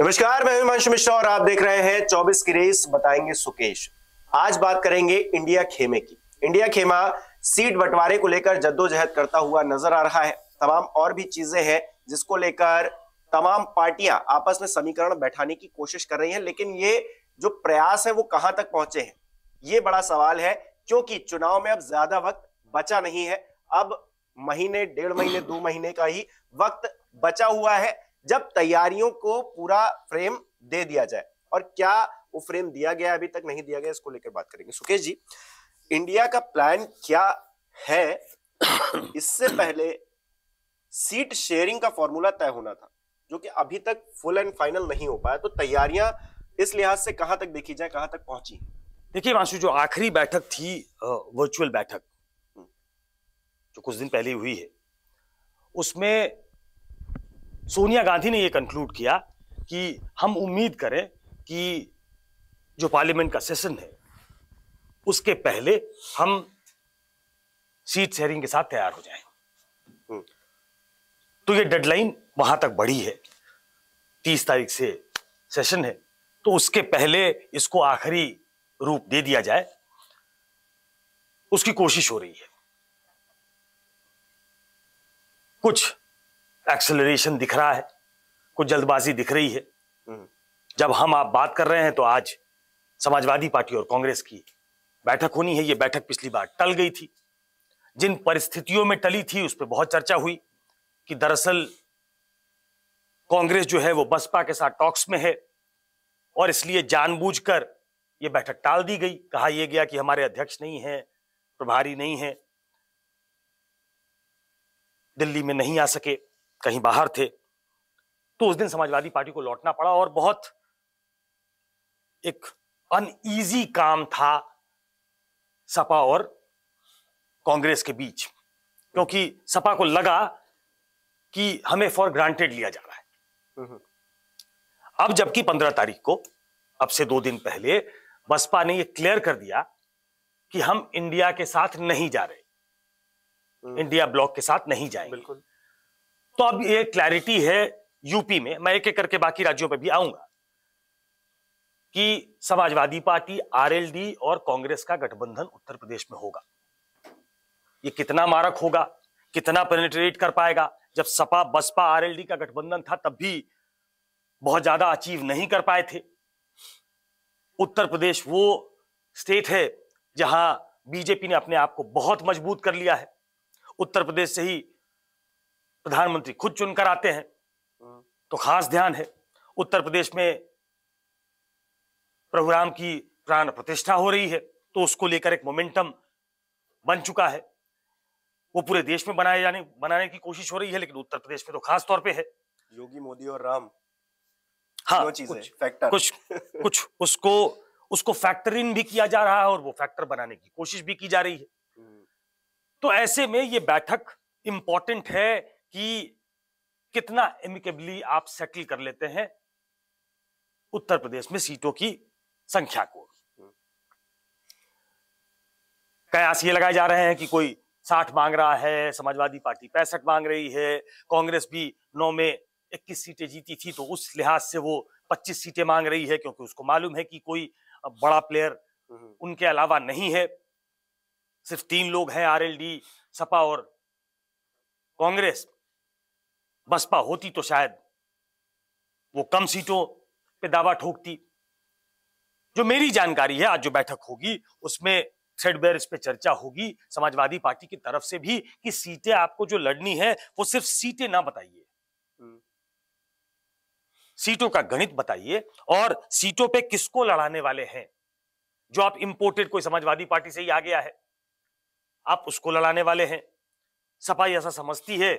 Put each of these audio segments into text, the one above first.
नमस्कार, मैं हिमांशु मिश्रा और आप देख रहे हैं 24 की रेस, बताएँगे सुकेश। आज बात करेंगे इंडिया खेमे की। इंडिया खेमा सीट बंटवारे को लेकर जद्दोजहद करता हुआ नज़र आ रहा है। तमाम और भी चीज़ें हैं जिसको लेकर तमाम पार्टियाँ आपस में समीकरण बैठाने की कोशिश कर रही हैं, लेकिन ये जो प्रयास है वो कहाँ तक पहुँचे हैं? ये बड़ा सवाल है, क्योंकि चुनाव में अब ज़्यादा वक्त बचा नहीं है। अब महीने, डेढ़ महीने, दो महीने का ही वक्त बचा हुआ है। जब तैयारियों को पूरा फ्रेम दे दिया जाए। और क्या वो फ्रेम दिया गया अभी तक नहीं दिया गया, इसको लेकर बात करेंगे। सुकेश जी, इंडिया का प्लान क्या है? इससे पहले सीट शेयरिंग का फॉर्मूला तय होना था, जो कि अभी तक फुल एंड फाइनल नहीं हो पाया। तो तैयारियाँ इस लिहाज से कहाँ तक देखी जाए, कहाँ तक पहुँची? देखिए वासु जो आखिरी बैठक थी वर्चुअल बैठक, जो कुछ दिन पहले हुई है, उसमें सोनिया गांधी ने यह कंक्लूड किया कि हम उम्मीद करें कि जो पार्लियामेंट का सेशन है उसके पहले हम सीट शेयरिंग के साथ तैयार हो जाएँ। हम्म। तो ये डेडलाइन वहाँ तक बढ़ी है। तीस तारीख से सेशन है। तो उसके पहले इसको आखिरी रूप दे दिया जाए उसकी कोशिश हो रही है। कुछ एक्सेलरेशन दिख रहा है। कुछ जल्दबाजी दिख रही है। हम्म। जब हम आप बात कर रहे हैं तो आज समाजवादी पार्टी और कांग्रेस की बैठक होनी है। ये बैठक पिछली बार टल गई थी। जिन परिस्थितियों में टली थी, उस पर बहुत चर्चा हुई कि दरअसल कांग्रेस जो है वो बसपा के साथ टॉक्स में है और इसलिए जानबूझकर ये बैठक टाल दी गई। कहा यह गया कि हमारे अध्यक्ष नहीं है, प्रभारी नहीं है, दिल्ली में नहीं आ सके। कहीं बाहर थे तो उस दिन समाजवादी पार्टी को लौटना पड़ा और बहुत एक अनईजी काम था सपा और कांग्रेस के बीच क्योंकि सपा को लगा कि हमें फॉर ग्रांटेड लिया जा रहा है। अब जबकि पंद्रह तारीख को अब से दो दिन पहले बसपा ने यह क्लियर कर दिया कि हम इंडिया के साथ नहीं जा रहे। हम्म। इंडिया ब्लॉक के साथ नहीं जाएँगे। बिल्कुल। तो अब ये क्लैरिटी है यूपी में। मैं एक एक करके बाकी राज्यों पर भी आऊँगा कि समाजवादी पार्टी आरएलडी और कांग्रेस का गठबंधन उत्तर प्रदेश में होगा। ये कितना मारक होगा, कितना पेनिट्रेट कर पाएगा? जब सपा, बसपा आरएलडी का गठबंधन था, तब भी बहुत ज़्यादा अचीव नहीं कर पाए थे। उत्तर प्रदेश वो स्टेट है जहाँ बीजेपी ने अपने आप को बहुत मज़बूत कर लिया है। उत्तर प्रदेश से ही प्रधानमंत्री खुद चुनकर आते हैं। तो खास ध्यान है उत्तर प्रदेश में प्रभु राम की प्राण प्रतिष्ठा हो रही है तो उसको लेकर एक मोमेंटम बन चुका है। वो पूरे देश में बनाए जाने बनाने की कोशिश हो रही है लेकिन उत्तर प्रदेश में तो खास तौर पे है। योगी मोदी और राम। हाँ कुछ फैक्टर कुछ कुछ उसको उसको फैक्टर इन भी किया जा रहा है और वो फैक्टर बनाने की कोशिश भी की जा रही है। हम्म। तो ऐसे में ये बैठक इंपॉर्टेंट है कि कितना एमिकेबली आप सेटल कर लेते हैं उत्तर प्रदेश में सीटों की संख्या को। कयास ये लगाए जा रहे हैं कि कोई साठ मांग रहा है, समाजवादी पार्टी पैंसठ मांग रही है, कांग्रेस भी नौ में इक्कीस सीटें जीती थी तो उस लिहाज से वो पच्चीस सीटें मांग रही है, क्योंकि उसको मालूम है कि कोई बड़ा प्लेयर उनके अलावा नहीं है। सिर्फ़ तीन लोग हैं आरएलडी सपा और कांग्रेस। बसपा होती तो शायद वो कम सीटों पे दावा ठोकती। जो मेरी जानकारी है आज जो बैठक होगी उसमें थ्रेडबेयर इस पे चर्चा होगी। समाजवादी पार्टी की तरफ़ से भी कि सीटें आपको जो लड़नी है वो सिर्फ़ सीटें ना बताइए। हम्म। सीटों का गणित बताइए और सीटों पे किसको लड़ाने वाले हैं जो आप इंपोर्टेड कोई समाजवादी पार्टी से ही आ गया है आप उसको लड़ाने वाले हैं। सपा ऐसा समझती है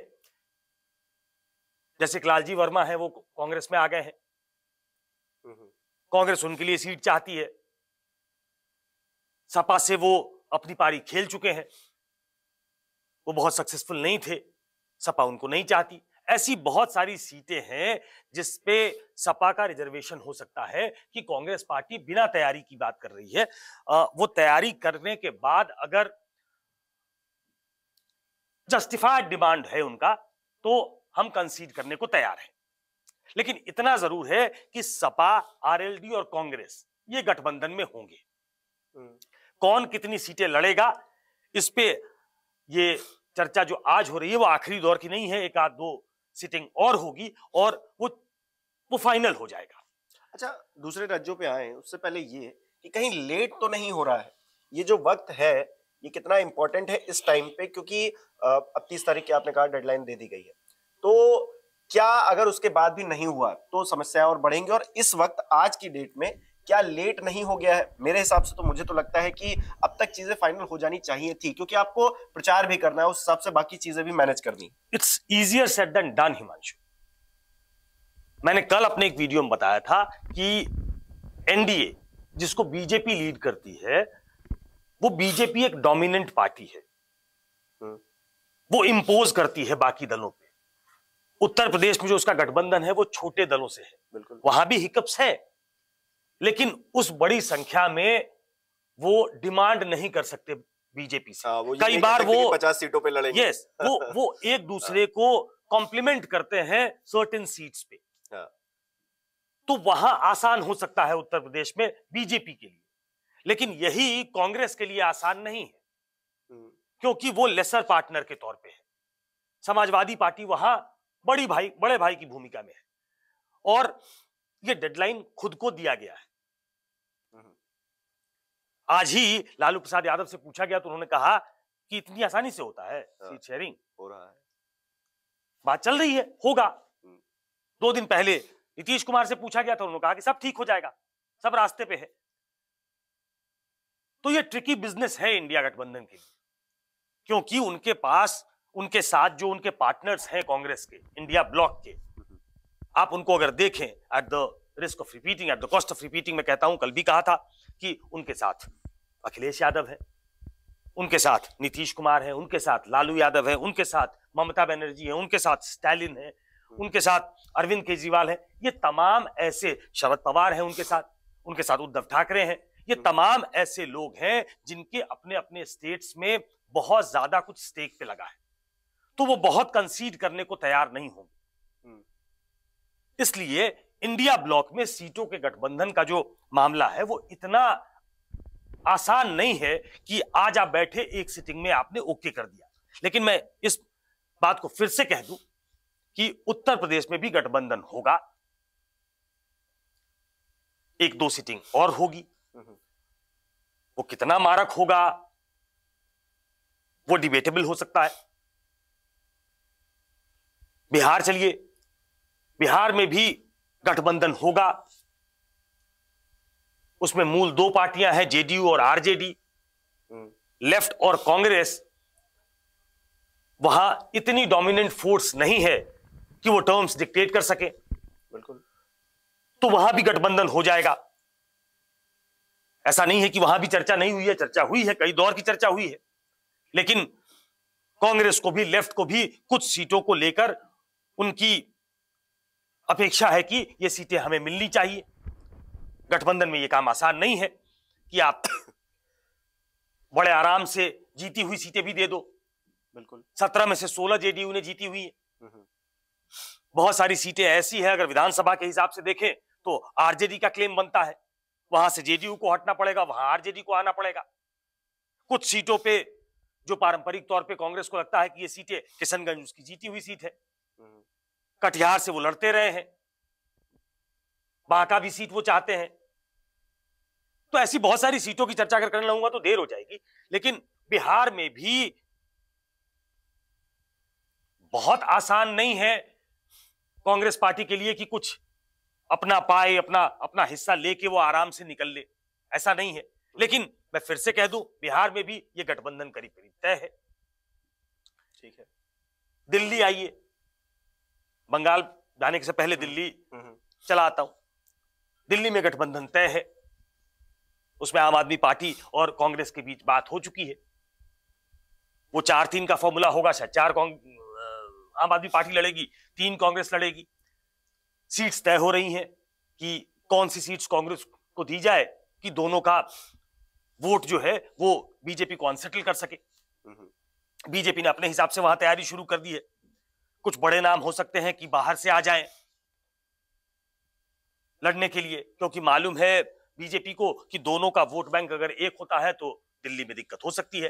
जैसे लालजी वर्मा है वो कांग्रेस में आ गए हैं। कांग्रेस उनके लिए सीट चाहती है। सपा से वो अपनी पारी खेल चुके हैं। वो बहुत सक्सेसफुल नहीं थे। सपा उनको नहीं चाहती। ऐसी बहुत सारी सीटें हैं जिसपे सपा का रिजर्वेशन हो सकता है कि कांग्रेस पार्टी बिना तैयारी की बात कर रही है। वो तैयारी करने के बाद अगर जस्टिफाइड डिमांड है उनका तो हम कंसीड करने को तैयार हैं। लेकिन इतना ज़रूर है कि सपा आरएलडी और कांग्रेस ये गठबंधन में होंगे। हम्म, कौन कितनी सीटें लड़ेगा इस पे ये चर्चा जो आज हो रही है वो आखिरी दौर की नहीं है एक आध दो सिटिंग और होगी और वो वो फाइनल हो जाएगा। अच्छा दूसरे राज्यों पे आए उससे पहले ये कि कहीं लेट तो नहीं हो रहा है। ये जो वक्त है ये कितना इंपॉर्टेंट है इस टाइम पे? क्योंकि अब तीस तारीख की आपने कहा डेडलाइन दे दी गई है। तो क्या अगर उसके बाद भी नहीं हुआ तो समस्याएँ और बढ़ेंगी और इस वक्त आज की डेट में क्या लेट नहीं हो गया है? मेरे हिसाब से तो मुझे तो लगता है कि अब तक चीज़ें फाइनल हो जानी चाहिए थी क्योंकि आपको प्रचार भी करना है उस हिसाब से बाकी चीज़ें भी मैनेज करनी it's easier said than done Himanshu मैंने कल अपने एक वीडियो में बताया था कि एनडीए जिसको बीजेपी लीड करती है वो बीजेपी एक डोमिनेंट पार्टी है। हम्म, वो इंपोज करती है बाकी दलों पे। उत्तर प्रदेश में जो उसका गठबंधन है वो छोटे दलों से है। बिल्कुल। वहाँ भी हिकअप्स है लेकिन उस बड़ी संख्या में वो डिमांड नहीं कर सकते बीजेपी से। हाँ, वो कई बार वो पचास सीटों पे लड़ेंगे। यस वो वो एक दूसरे को कॉम्प्लीमेंट करते हैं सर्टेन सीट्स पे। हाँ, तो वहाँ आसान हो सकता है उत्तर प्रदेश में बीजेपी के लिए। लेकिन यही कांग्रेस के लिए आसान नहीं है। हम्म, क्योंकि वो लेसर पार्टनर के तौर पे है। समाजवादी पार्टी वहाँ बड़ी भाई बड़े भाई की भूमिका में है। और ये डेडलाइन खुद को दिया गया है। हम्म, आज ही लालू प्रसाद यादव से पूछा गया तो उन्होंने कहा कि इतनी आसानी से होता है हाँ। सीट शेयरिंग हो रहा है। बात चल रही है होगा। हम्म। दो दिन पहले नीतीश कुमार से पूछा गया था उन्होंने कहा कि सब ठीक हो जाएगा सब रास्ते पे है। तो ये ट्रिकी बिज़नेस है इंडिया गठबंधन के लिए क्योंकि उनके पास उनके साथ जो उनके पार्टनर्स हैं कांग्रेस के इंडिया ब्लॉक के, आप उनको अगर देखें at the risk of repeating at the cost of repeating मैं कहता हूँ, कल भी कहा था कि उनके साथ अखिलेश यादव है, उनके साथ नीतीश कुमार है, उनके साथ लालू यादव है, उनके साथ ममता बनर्जी है, उनके साथ स्टैलिन है, उनके साथ अरविंद केजरीवाल है, ये तमाम ऐसे शरद पवार है उनके साथ उनके साथ उद्धव ठाकरे हैं, ये तमाम ऐसे लोग हैं जिनके अपने अपने स्टेट्स में बहुत ज़्यादा कुछ स्टेक पे लगा है। तो वो बहुत कंसीड करने को तैयार नहीं होंगे। हम्म, इसलिए इंडिया ब्लॉक में सीटों के गठबंधन का जो मामला है वो इतना आसान नहीं है कि आज आप बैठे एक सिटिंग में आपने ओके कर दिया। लेकिन मैं इस बात को फिर से कह दूँ कि उत्तर प्रदेश में भी गठबंधन होगा। एक दो सिटिंग और होगी। हम्म, वो कितना मारक होगा वो डिबेटेबल हो सकता है। बिहार चलिए। बिहार में भी गठबंधन होगा। उसमें मूल दो पार्टियाँ हैं जेडीयू और आरजेडी। लेफ़्ट और कांग्रेस। वहाँ इतनी डोमिनेंट फोर्स नहीं है कि वो टर्म्स डिक्टेट कर सके। बिल्कुल। तो वहाँ भी गठबंधन हो जाएगा। ऐसा नहीं है कि वहाँ भी चर्चा नहीं हुई है चर्चा हुई है कई दौर की चर्चा हुई है। लेकिन कांग्रेस को भी लेफ़्ट को भी कुछ सीटों को लेकर उनकी अपेक्षा है कि ये सीटें हमें मिलनी चाहिए। गठबंधन में ये काम आसान नहीं है कि आप बड़े आराम से जीती हुई सीटें भी दे दो। बिल्कुल। सत्रह में से सोलह जेडीयू ने जीती हुई है। हम्म, बहुत सारी सीटें ऐसी हैं अगर विधानसभा के हिसाब से देखें तो आरजेडी का क्लेम बनता है। वहाँ से जेडीयू को हटना पड़ेगा वहाँ आरजेडी को आना पड़ेगा। कुछ सीटों पे जो पारंपरिक तौर पे कांग्रेस को लगता है कि ये सीटें किशनगंज उसकी जीती हुई सीट है। कटिहार से वो लड़ते रहे हैं। बांका भी सीट वो चाहते हैं। तो ऐसी बहुत सारी सीटों की चर्चा अगर करने लगूँगा तो देर हो जाएगी। लेकिन बिहार में भी बहुत आसान नहीं है कांग्रेस पार्टी के लिए कि कुछ अपना पाए, अपना अपना हिस्सा लेके वो आराम से निकल ले। ऐसा नहीं है। लेकिन मैं फिर से कह दूँ, बिहार में भी ये गठबंधन करीब करीब तय है। ठीक है। दिल्ली आइए। बंगाल जाने से पहले दिल्ली हम्म, चला आता हूँ। दिल्ली में गठबंधन तय है। उसमें आम आदमी पार्टी और कांग्रेस के बीच बात हो चुकी है। वो चार तीन का फॉर्मूला होगा शायद। चार आम आदमी पार्टी लड़ेगी तीन कांग्रेस लड़ेगी। सीट्स तय हो रही हैं कि कौन सी सीट्स कांग्रेस को दी जाए कि दोनों का वोट जो है वो बीजेपी को अनसेटल कर सके। हम्म, बीजेपी ने अपने हिसाब से वहाँ तैयारी शुरू कर दी है। कुछ बड़े नाम हो सकते हैं कि बाहर से आ जाएँ लड़ने के लिए, क्योंकि मालूम है बीजेपी को कि दोनों का वोट बैंक अगर एक होता है तो दिल्ली में दिक्कत हो सकती है।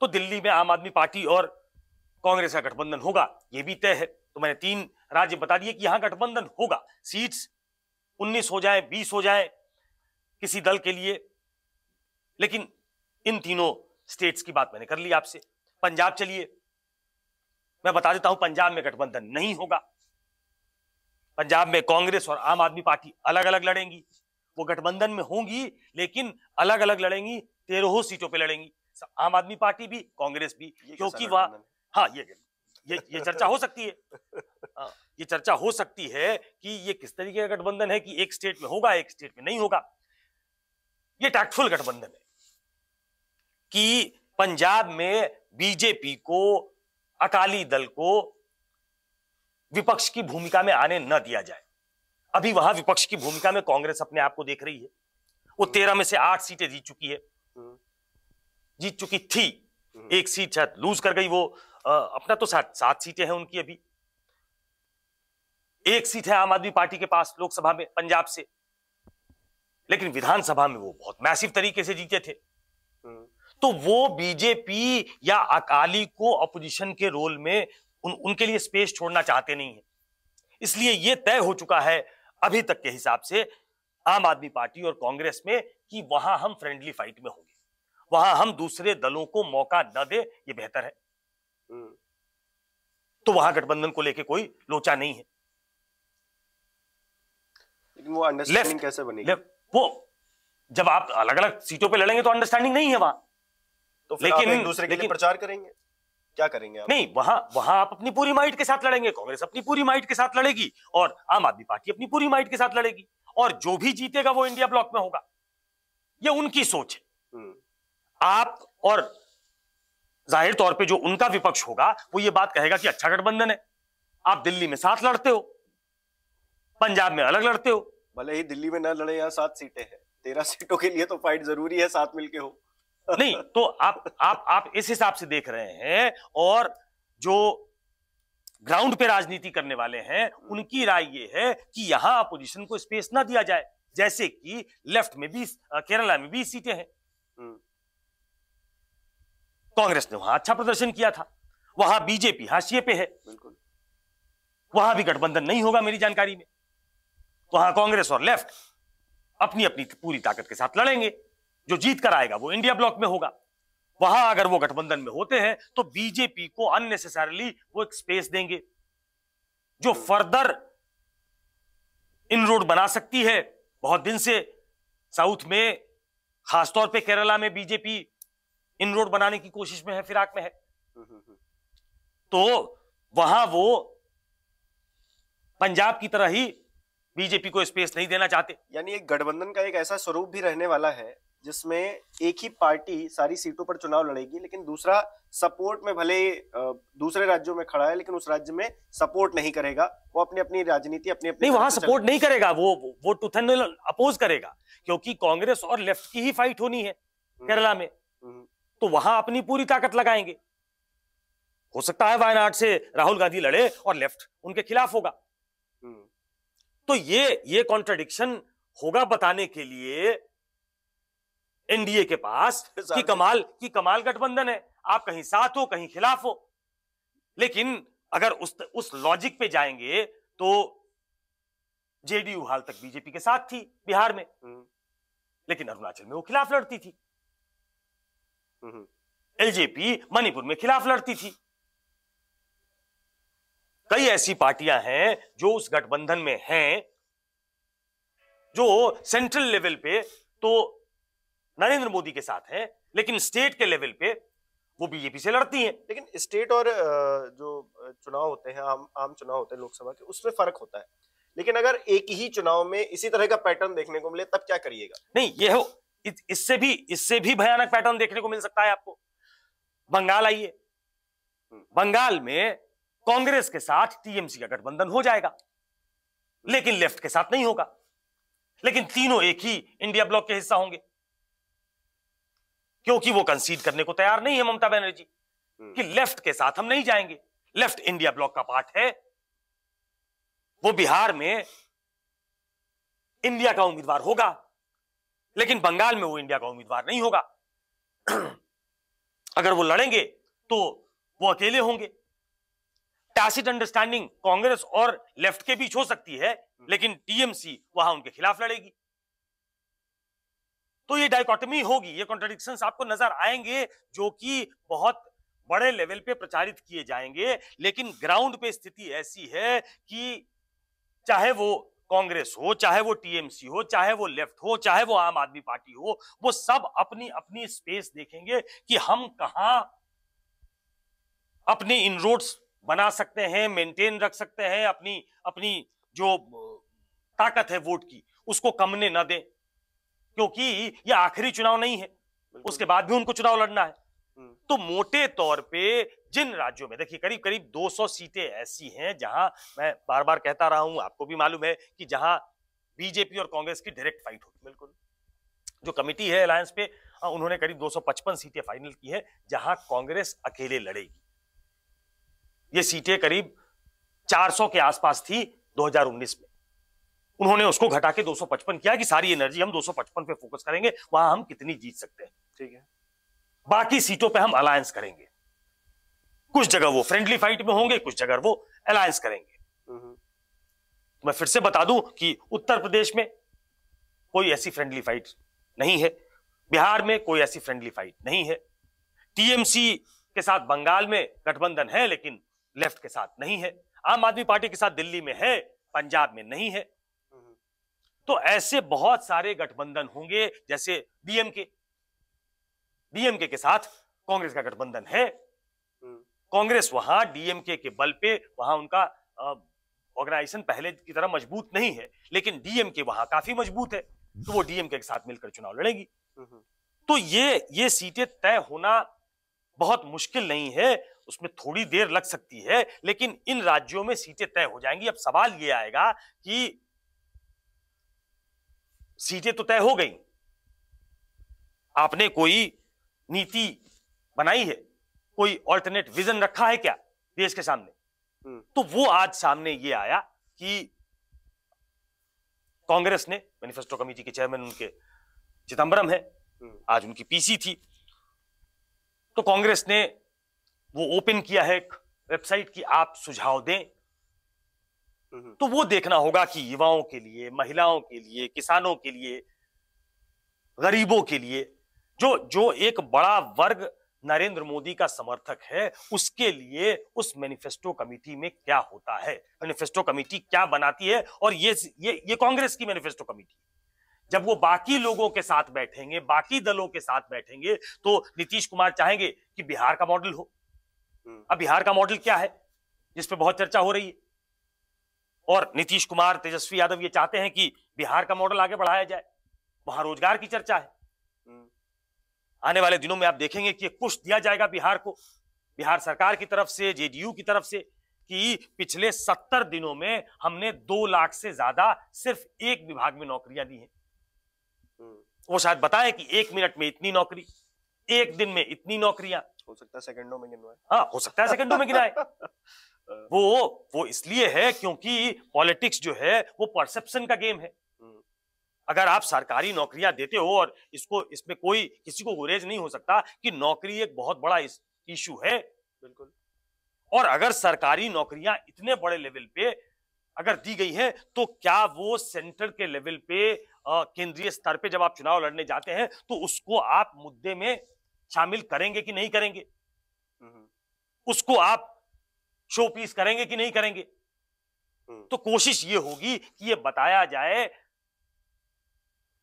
तो दिल्ली में आम आदमी पार्टी और कांग्रेस का गठबंधन होगा, ये भी तय है। तो मैंने तीन राज्य बता दिए कि यहाँ गठबंधन होगा। सीट्स 19 हो जाए 20 हो जाए किसी दल के लिए, लेकिन इन तीनों स्टेट्स की बात मैंने कर ली आपसे। पंजाब चलिए मैं बता देता हूँ पंजाब में गठबंधन नहीं होगा। पंजाब में कांग्रेस और आम आदमी पार्टी अलग अलग लड़ेंगी। वो गठबंधन में होंगी लेकिन अलग अलग लड़ेंगी तेरह सीटों पे लड़ेंगी। आम आदमी पार्टी भी कांग्रेस भी क्योंकि वह हाँ? ये ये ये चर्चा हो सकती है। हाँ, ये चर्चा हो सकती है कि ये किस तरीके का गठबंधन है कि एक स्टेट में होगा एक स्टेट में नहीं होगा। ये टैक्टफुल गठबंधन है कि पंजाब में बीजेपी को अकाली दल को विपक्ष की भूमिका में आने न दिया जाए अभी वहाँ विपक्ष की भूमिका में कांग्रेस अपने आप को देख रही है वो तेरह में से आठ सीटें जीत चुकी है। जीत चुकी थी। एक सीट शायद लूज कर गई वो आ, अपना तो सात सात सीटें हैं उनकी अभी एक सीट है आम आदमी पार्टी के पास लोकसभा में पंजाब से लेकिन विधानसभा में वो बहुत मैसिव तरीके से जीते थे। तो वो बीजेपी या अकाली को अपोजिशन के रोल में उन, उनके लिए स्पेस छोड़ना चाहते नहीं है। इसलिए यह तय हो चुका है अभी तक के हिसाब से आम आदमी पार्टी और कांग्रेस में कि वहाँ हम फ्रेंडली फाइट में होंगे। वहाँ हम दूसरे दलों को मौका न दे ये बेहतर है। हम्म। तो वहाँ गठबंधन को लेके कोई लोचा नहीं है। लेकिन वो अंडरस्टैंडिंग कैसे बनेगी? वो जब आप अलग अलग सीटों पे लड़ेंगे तो अंडरस्टैंडिंग नहीं है वहाँ। तो लेकिन एक दूसरे के लिए प्रचार करेंगे? क्या करेंगे आप? नहीं वहाँ वहाँ आप अपनी पूरी माइट के साथ लड़ेंगे कांग्रेस अपनी पूरी माइट के साथ लड़ेगी और आम आदमी पार्टी अपनी पूरी माइट के साथ लड़ेगी और जो भी जीतेगा वो इंडिया ब्लॉक में होगा। ये उनकी सोच है। हम्म। आप और ज़ाहिर तौर पे जो उनका विपक्ष होगा वो ये बात कहेगा कि अच्छा गठबंधन है। आप दिल्ली में साथ लड़ते हो पंजाब में अलग लड़ते हो। भले ही दिल्ली में ना लड़े यहाँ सात सीटें हैं। तेरह सीटों के लिए तो फाइट ज़रूरी है साथ मिलके हो। नहीं तो आप आप आप इस हिसाब से देख रहे हैं और जो ग्राउंड पे राजनीति करने वाले हैं उनकी राय ये है कि यहाँ अपोजिशन को स्पेस ना दिया जाए जैसे कि लेफ़्ट में बीस केरला में बीस सीटें हैं। हम्म। कांग्रेस ने वहाँ अच्छा प्रदर्शन किया था वहाँ बीजेपी हाशिए पे है। बिल्कुल। वहाँ भी गठबंधन नहीं होगा मेरी जानकारी में। वहाँ कांग्रेस और लेफ़्ट अपनी अपनी पूरी ताकत के साथ लड़ेंगे। जो जीत कर आएगा, वो इंडिया ब्लॉक में होगा। वहाँ अगर वो गठबंधन में होते हैं तो बीजेपी को अननेसेसरली वो एक स्पेस देंगे, जो फर्दर इनरोड बना सकती है। बहुत दिन से साउथ में, खासतौर पे केरला में बीजेपी इनरोड बनाने की कोशिश में है, फिराक में है। तो वहाँ वो पंजाब की तरह ही बीजेपी को स्पेस नहीं देना चाहते। यानी एक गठबंधन का एक ऐसा स्वरूप भी रहने वाला है जिसमें एक ही पार्टी सारी सीटों पर चुनाव लड़ेगी लेकिन दूसरा सपोर्ट में भले दूसरे राज्यों में खड़ा है लेकिन उस राज्य में सपोर्ट नहीं करेगा वो अपनी अपनी राजनीति अपनी अपनी नहीं वहाँ सपोर्ट नहीं करेगा वो वो टूथ एंड अपोज करेगा क्योंकि कांग्रेस और लेफ़्ट की ही फाइट होनी है हम्म। केरला में हम्म। तो वहाँ अपनी पूरी ताकत लगाएँगे हो सकता है वायनाड से राहुल गांधी लड़े और लेफ़्ट उनके खिलाफ होगा हम्म। तो ये ये कॉन्ट्रडिक्शन होगा बताने के लिए एनडीए के पास कि कमाल की कमाल गठबंधन है। आप कहीं साथ हो कहीं खिलाफ हो। लेकिन अगर उस उस लॉजिक पे जाएँगे तो जेडीयू हाल तक बीजेपी के साथ थी बिहार में। हम्म। लेकिन अरुणाचल में वो खिलाफ लड़ती थी। एलजेपी हम्म। मणिपुर में खिलाफ लड़ती थी। कई ऐसी पार्टियाँ हैं जो उस गठबंधन में हैं जो सेंट्रल लेवल पे तो नरेंद्र मोदी के साथ है लेकिन स्टेट के लेवल पे वो बीजेपी से लड़ती हैं। लेकिन स्टेट और जो चुनाव होते हैं आम आम चुनाव होते हैं लोकसभा के उसमें फ़र्क होता है। लेकिन अगर एक ही चुनाव में इसी तरह का पैटर्न देखने को मिले तब क्या करिएगा? नहीं ये हो इससे भी इससे भी भयानक पैटर्न देखने को मिल सकता है आपको। बंगाल आइए। हम्म। बंगाल में कांग्रेस के साथ टीएमसी का गठबंधन हो जाएगा लेकिन लेफ़्ट के साथ नहीं होगा। लेकिन तीनों एक ही इंडिया ब्लॉक के हिस्सा होंगे। क्योंकि वो कंसीड करने को तैयार नहीं है ममता बनर्जी। हम्म। कि लेफ़्ट के साथ हम नहीं जाएँगे। लेफ़्ट इंडिया ब्लॉक का पार्ट है। वो बिहार में इंडिया का उम्मीदवार होगा। लेकिन बंगाल में वो इंडिया का उम्मीदवार नहीं होगा। अगर वो लड़ेंगे तो वो अकेले होंगे। टैसिट अंडरस्टैंडिंग कांग्रेस और लेफ़्ट के बीच हो सकती है लेकिन टीएमसी वहाँ उनके खिलाफ लड़ेगी। तो ये डायकोटमी होगी, ये कॉन्ट्रडिक्शंस आपको नज़र आएँगे जो कि बहुत बड़े लेवल पे प्रचारित किए जाएँगे, लेकिन ग्राउंड पे स्थिति ऐसी है कि चाहे वो कांग्रेस हो, चाहे वो टीएमसी हो, चाहे वो लेफ़्ट हो, चाहे वो आम आदमी पार्टी हो, वो सब अपनी अपनी स्पेस देखेंगे कि हम कहा अपनी इनरोड्स बना सकते हैं मेंटेन रख सकते हैं अपनी अपनी जो ताकत है वोट की, उसको कमने न दें। क्योंकि ये आखिरी चुनाव नहीं है। उसके बाद भी उनको चुनाव लड़ना है। हम्म। तो मोटे तौर पे जिन राज्यों में देखिए करीब करीब 200 सीटें ऐसी हैं जहाँ मैं बार बार कहता रहा हूँ आपको भी मालूम है कि जहाँ बीजेपी और कांग्रेस की डायरेक्ट फाइट होगी बिल्कुल। जो कमेटी है अलायंस पे उन्होंने करीब 255 सीटें फाइनल की है जहाँ कांग्रेस अकेले लड़ेगी। ये सीटें करीब 400 के आसपास थी 2019 में। उन्होंने उसको घटा के 255 किया कि सारी एनर्जी हम 255 पे फोकस करेंगे वहाँ हम कितनी जीत सकते हैं। ठीक है। बाकी सीटों पे हम अलायंस करेंगे। कुछ जगह वो फ्रेंडली फाइट में होंगे कुछ जगह वो अलायंस करेंगे। तो मैं फिर से बता दूँ कि उत्तर प्रदेश में कोई ऐसी फ्रेंडली फाइट नहीं है। बिहार में कोई ऐसी फ्रेंडली फाइट नहीं है। टीएमसी के साथ बंगाल में गठबंधन है लेकिन लेफ़्ट के साथ नहीं है। आम आदमी पार्टी के साथ दिल्ली में है पंजाब में नहीं है। तो ऐसे बहुत सारे गठबंधन होंगे जैसे डीएमके डीएमके के साथ कांग्रेस का गठबंधन है हम्म। कांग्रेस वहाँ डीएमके के बल पे वहाँ उनका ऑर्गेनाइजेशन पहले की तरह मज़बूत नहीं है लेकिन डीएमके वहाँ काफ़ी मज़बूत है तो वो डीएमके के साथ मिलकर चुनाव लड़ेगी हम्म। तो ये ये सीटें तय होना बहुत मुश्किल नहीं है उसमें थोड़ी देर लग सकती है लेकिन इन राज्यों में सीटें तय हो जाएँगी अब सवाल ये आएगा कि सीटें तो तय हो गई आपने कोई नीति बनाई है कोई ऑल्टरनेट विजन रखा है क्या देश के सामने हम्म। तो वो आज सामने ये आया कि कांग्रेस ने मैनिफेस्टो कमेटी के चेयरमैन उनके चिदम्बरम है हम्म। आज उनकी पीसी थी तो कांग्रेस ने वो ओपन किया है एक वेबसाइट की आप सुझाव दें। तो वो देखना होगा कि युवाओं के लिए महिलाओं के लिए किसानों के लिए गरीबों के लिए। जो जो एक बड़ा वर्ग नरेंद्र मोदी का समर्थक है उसके लिए उस मैनिफेस्टो कमेटी में क्या होता है? मैनिफेस्टो कमेटी क्या बनाती है? और ये ये ये कांग्रेस की मैनिफेस्टो कमेटी जब वो बाकी लोगों के साथ बैठेंगे बाकी दलों के साथ बैठेंगे तो नीतीश कुमार चाहेंगे कि बिहार का मॉडल हो। हम्म। अब बिहार का मॉडल क्या है? जिस पे बहुत चर्चा हो रही है। और नीतीश कुमार तेजस्वी यादव ये चाहते हैं कि बिहार का मॉडल आगे बढ़ाया जाए। वहाँ रोज़गार की चर्चा है। आने वाले दिनों में आप देखेंगे कि कुछ दिया जाएगा बिहार को। बिहार सरकार की तरफ़ से जेडीयू की तरफ़ से कि पिछले सत्तर दिनों में हमने दो लाख से ज़्यादा सिर्फ़ एक विभाग में नौकरियाँ दी हैं। वो शायद बताए कि एक मिनट में इतनी नौकरी एक दिन में इतनी नौकरियाँ। हो सकता है सेकंडों में गिनवाए। हाँ हो सकता है सेकंडों में गिनाए। वो वो इसलिए है क्योंकि पॉलिटिक्स जो है वो परसेप्शन का गेम है हम्म। अगर आप सरकारी नौकरियाँ देते हो और इसको इसमें कोई किसी को गुरेज नहीं हो सकता कि नौकरी एक बहुत बड़ा इशू है बिल्कुल और अगर सरकारी नौकरियाँ इतने बड़े लेवल पे अगर दी गई है तो क्या वो सेंटर के लेवल पे केंद्रीय स्तर पे जब आप चुनाव लड़ने जाते हैं तो उसको आप मुद्दे में शामिल करेंगे कि नहीं करेंगे हम्म। उसको आप शो पीस करेंगे कि नहीं करेंगे? हम्म। तो कोशिश ये होगी कि ये बताया जाए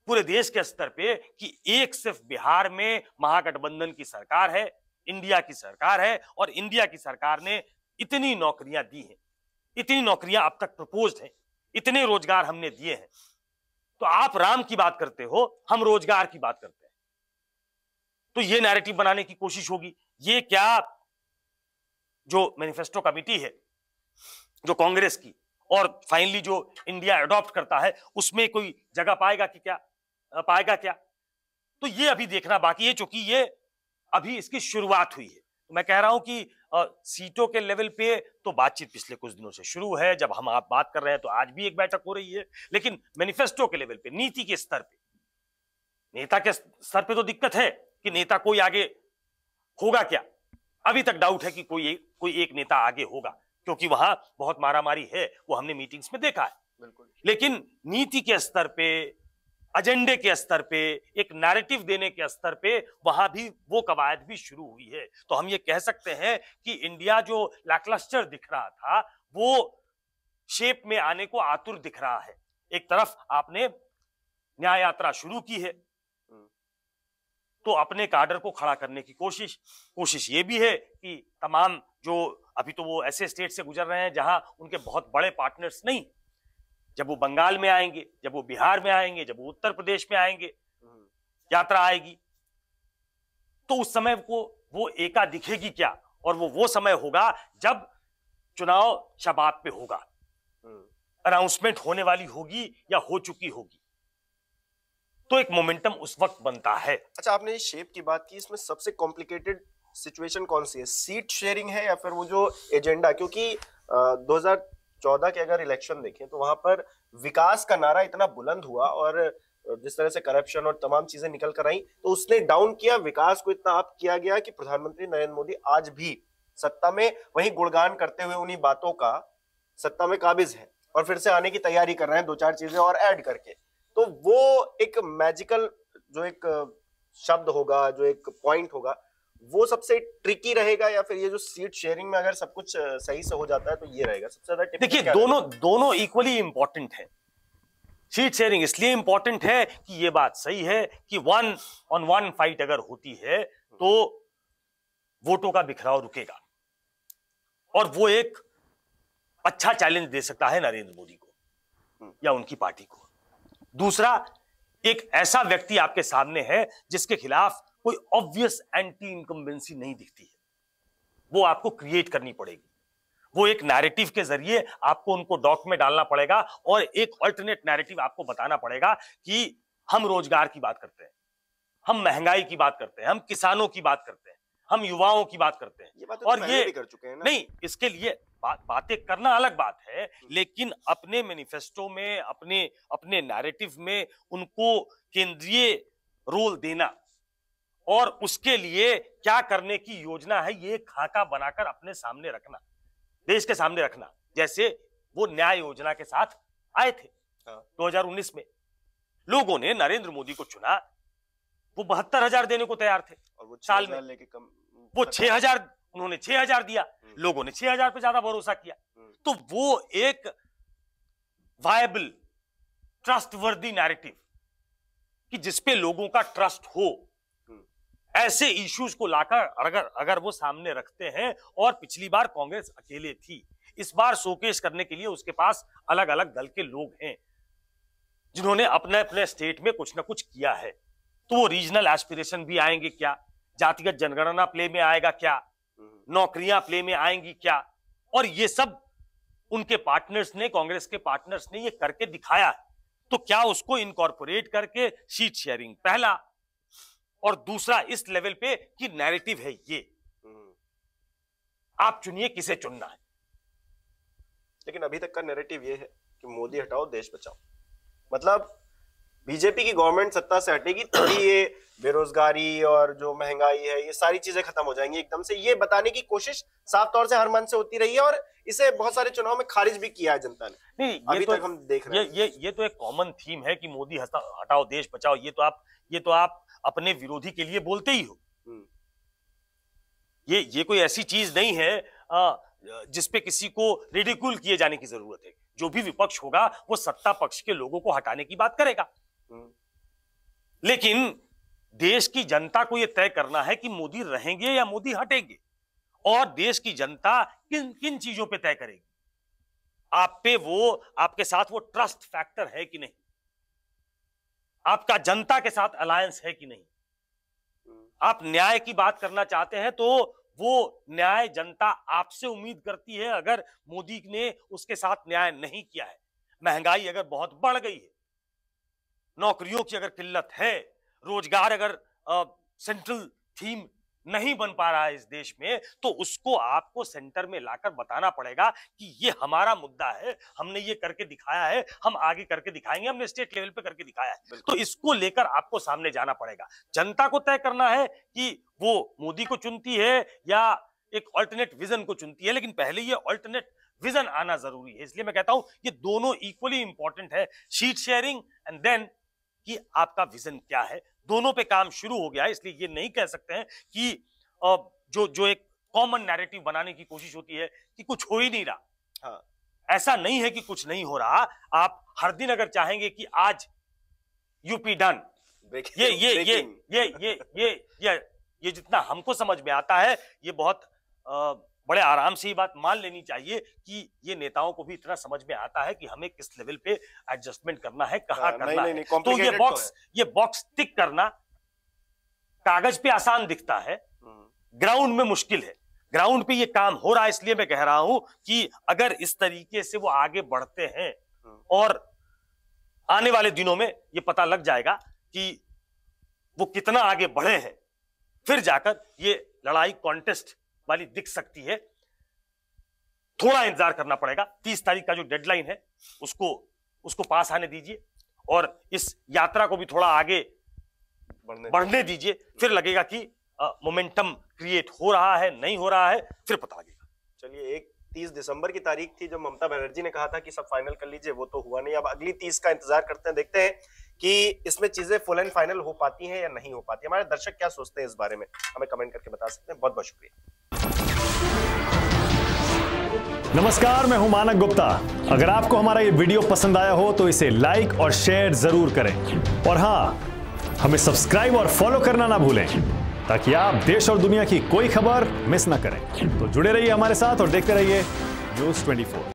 पूरे देश के स्तर पे कि एक सिर्फ़ बिहार में महागठबंधन की सरकार है इंडिया की सरकार है और इंडिया की सरकार ने इतनी नौकरियाँ दी हैं। इतनी नौकरियाँ अब तक प्रपोज हैं। इतने रोज़गार हमने दिए हैं। तो आप राम की बात करते हो हम रोज़गार की बात करते हैं। तो ये नैरेटिव बनाने की कोशिश होगी। ये क्या जो मैनिफेस्टो कमिटी है जो कांग्रेस की और फाइनली जो इंडिया अडॉप्ट करता है उसमें कोई जगह पाएगा कि क्या? पाएगा क्या? तो ये अभी देखना बाकी है क्योंकि ये अभी इसकी शुरुआत हुई है। तो मैं कह रहा हूँ कि आ, सीटों के लेवल पे तो बातचीत पिछले कुछ दिनों से शुरू है जब हम आप बात कर रहे हैं तो आज भी एक बैठक हो रही है लेकिन मैनिफेस्टो के लेवल पे नीति के स्तर पे। नेता के स्तर पे तो दिक्कत है कि नेता कोई आगे होगा क्या? अभी तक डाउट है कि कोई एक कोई एक नेता आगे होगा क्योंकि वहाँ बहुत मारामारी है वो हमने मीटिंग्स में देखा है। बिल्कुल। लेकिन नीति के स्तर पे एजेंडे के स्तर पे एक नैरेटिव देने के स्तर पे वहाँ भी वो कवायद भी शुरू हुई है। तो हम ये कह सकते हैं कि इंडिया जो लैकलस्टर दिख रहा था वो शेप में आने को आतुर दिख रहा है। एक तरफ़ आपने न्याय यात्रा शुरू की है तो अपने काडर को खड़ा करने की कोशिश कोशिश ये भी है कि तमाम जो अभी तो वो ऐसे स्टेट से गुजर रहे हैं जहाँ उनके बहुत बड़े पार्टनर्स नहीं। जब वो बंगाल में आएँगे जब वो बिहार में आएँगे जब वो उत्तर प्रदेश में आएँगे यात्रा आएगी तो उस समय को वो एका दिखेगी क्या? और वो वो समय होगा जब चुनाव शबाब पे होगा। अनाउंसमेंट होने वाली होगी या हो चुकी होगी। तो एक मोमेंटम उस वक्त बनता है। अच्छा आपने शेप की बात की, इसमें सबसे कॉम्प्लिकेटेड सिचुएशन कौन सी है? सीट शेयरिंग है या फिर वो जो एजेंडा क्योंकि दो हज़ार चौदह के अगर इलेक्शन देखें तो वहाँ पर विकास का नारा इतना बुलंद हुआ और जिस तरह से करप्शन और तमाम चीज़ें निकल कर आई तो उसने डाउन किया, विकास को इतना आप किया गया कि प्रधानमंत्री नरेंद्र मोदी आज भी सत्ता में वही गुणगान करते हुए उन्हीं बातों का सत्ता में काबिज है और फिर से आने की तैयारी कर रहे हैं दो चार चीज़ें और ऐड करके। तो वो एक मैजिकल जो एक शब्द होगा जो एक पॉइंट होगा वो सबसे ट्रिकी रहेगा या फिर ये जो सीट शेयरिंग में अगर सब कुछ सही से हो जाता है तो ये रहेगा। सबसे ज़्यादा देखिए दोनों दोनों इक्वली इंपॉर्टेंट है। सीट शेयरिंग इसलिए इंपॉर्टेंट है कि ये बात सही है कि वन ऑन वन फाइट अगर होती है तो वोटों का बिखराव रुकेगा। और वो एक अच्छा चैलेंज दे सकता है नरेंद्र मोदी को हम्म। या उनकी पार्टी को। दूसरा एक ऐसा व्यक्ति आपके सामने है जिसके खिलाफ कोई ऑब्वियस एंटी इनकम्बेंसी नहीं दिखती है। वो आपको क्रिएट करनी पड़ेगी। वो एक नैरेटिव के ज़रिए आपको उनको डॉक में डालना पड़ेगा और एक ऑल्टरनेट नैरेटिव आपको बताना पड़ेगा कि हम रोज़गार की बात करते हैं हम महँगाई की बात करते हैं हम किसानों की बात करते हैं हम युवाओं की बात करते हैं। ये बात तो और ये कर चुके हैं ना? नहीं इसके लिए बात बातें करना अलग बात है लेकिन अपने मैनिफेस्टो में अपने अपने नैरेटिव में उनको केंद्रीय रोल देना और उसके लिए क्या करने की योजना है ये खाका बनाकर अपने सामने रखना देश के सामने रखना। जैसे वो न्याय योजना के साथ आए थे हाँ। 2019 में। लोगों ने नरेंद्र मोदी को चुना वो बहत्तर हज़ार देने को तैयार थे और वो साल में। लेके कम वो छह हज़ार उन्होंने छह हज़ार दिया हम्म। लोगों ने छह हज़ार पे ज़्यादा भरोसा किया हम्म। तो वो एक वायबल ट्रस्ट वर्दी नैरेटिव कि जिसपे लोगों का ट्रस्ट हो हम्म। ऐसे इश्यूज़ को लाकर अगर अगर वो सामने रखते हैं और पिछली बार कांग्रेस अकेले थी इस बार शोकेश करने के लिए उसके पास अलग अलग दल के लोग हैं जिन्होंने अपने अपने स्टेट में कुछ ना कुछ किया है तो वो रीजनल एस्पिरेशन भी आएँगे क्या जातिगत जनगणना प्ले में आएगा क्या नौकरियाँ प्ले में आएँगी क्या? और ये सब उनके पार्टनर्स ने कांग्रेस के पार्टनर्स ने ये करके दिखाया है। तो क्या उसको इनकॉर्पोरेट करके सीट शेयरिंग पहला। और दूसरा इस लेवल पे कि नैरेटिव है ये। आप चुनिए किसे चुनना है। लेकिन अभी तक का नैरेटिव ये है कि मोदी हटाओ देश बचाओ। मतलब बीजेपी की गवर्नमेंट सत्ता से हटेगी तभी ये बेरोजगारी और जो महँगाई है ये सारी चीज़ें खत्म हो जाएँगी एकदम से। ये बताने की कोशिश साफ़ तौर से हर मन से होती रही है और इसे बहुत सारे चुनाव में खारिज भी किया है जनता ने। नहीं अभी तो तक हम देख रहे हैं। ये ये तो एक कॉमन थीम है कि मोदी हटाओ देश बचाओ ये तो आप ये तो आप अपने विरोधी के लिए बोलते ही हो। हम्म। ये ये कोई ऐसी चीज़ नहीं है जिसपे किसी को रेडिकुल किए जाने की ज़रूरत है। जो भी विपक्ष होगा वो सत्ता पक्ष के लोगों को हटाने की बात करेगा। लेकिन देश की जनता को यह तय करना है कि मोदी रहेंगे या मोदी हटेंगे, और देश की जनता किन किन चीज़ों पे तय करेगी? आप पे वो, आपके साथ वो ट्रस्ट फैक्टर है कि नहीं? आपका जनता के साथ अलायंस है कि नहीं? आप न्याय की बात करना चाहते हैं तो वो न्याय जनता आपसे उम्मीद करती है, अगर मोदी ने उसके साथ न्याय नहीं किया है। महँगाई अगर बहुत बढ़ गई है नौकरियों की अगर किल्लत है रोज़गार अगर आ, सेंट्रल थीम नहीं बन पा रहा है इस देश में तो उसको आपको सेंटर में लाकर बताना पड़ेगा कि ये हमारा मुद्दा है हमने ये करके दिखाया है हम आगे करके दिखाएँगे हमने स्टेट लेवल पे करके दिखाया है। तो इसको लेकर आपको सामने जाना पड़ेगा। जनता को तय करना है कि वो मोदी को चुनती है या एक ऑल्टरनेट विजन को चुनती है लेकिन पहले ये ऑल्टरनेट विजन आना ज़रूरी है। इसलिए मैं कहता हूँ ये दोनों इक्वली इंपॉर्टेंट है। शीट शेयरिंग एंड देन कि आपका विजन क्या है? दोनों पे काम शुरू हो गया है इसलिए ये नहीं कह सकते हैं कि जो जो एक कॉमन नैरेटिव बनाने की कोशिश होती है कि कुछ हो ही नहीं रहा। हाँ। ऐसा नहीं है कि कुछ नहीं हो रहा। आप हर दिन अगर चाहेंगे कि आज यूपी डन ये ये ये ये ये ये ये ये जितना हमको समझ में आता है ये बहुत बड़े आराम से ही बात मान लेनी चाहिए कि ये नेताओं को भी इतना समझ में आता है कि हमें किस लेवल पे एडजस्टमेंट करना है कहा हाँ, करना नहीं, है नहीं, तो ये बॉक्स तो ये बॉक्स टिक करना कागज़ पे आसान दिखता है ग्राउंड हम्म। में मुश्किल है ग्राउंड पे ये काम हो रहा है इसलिए मैं कह रहा हूँ कि अगर इस तरीके से वो आगे बढ़ते हैं हम्म। और आने वाले दिनों में ये पता लग जाएगा कि वो कितना आगे बढ़े हैं फिर जाकर ये लड़ाई कॉन्टेस्ट वाली दिख सकती है। थोड़ा इंतज़ार करना पड़ेगा। तीस तारीख का जो डेडलाइन है उसको उसको पास आने दीजिए और इस यात्रा को भी थोड़ा आगे बढ़ने, बढ़ने दीजिए। फिर लगेगा कि मोमेंटम क्रिएट हो रहा है नहीं हो रहा है फिर पता लगेगा। चलिए एक तीस दिसंबर की तारीख थी जब ममता बनर्जी ने कहा था कि सब फाइनल कर लीजिए वो तो हुआ नहीं। अब अगली तीस का इंतज़ार करते हैं देखते हैं कि इसमें चीज़ें फुल एंड फाइनल हो पाती हैं या नहीं हो पाती हमारे दर्शक क्या सोचते हैं इस बारे में? हमें कमेंट करके बता सकते हैं। बहुत बहुत शुक्रिया। नमस्कार, मैं हूँ मानक गुप्ता। अगर आपको हमारा ये वीडियो पसंद आया हो तो इसे लाइक और शेयर ज़रूर करें। और हाँ, हमें सब्सक्राइब और फॉलो करना ना भूलें, ताकि आप देश और दुनिया की कोई खबर मिस ना करें। तो जुड़े रहिए हमारे साथ और देखते रहिए न्यूज़ 24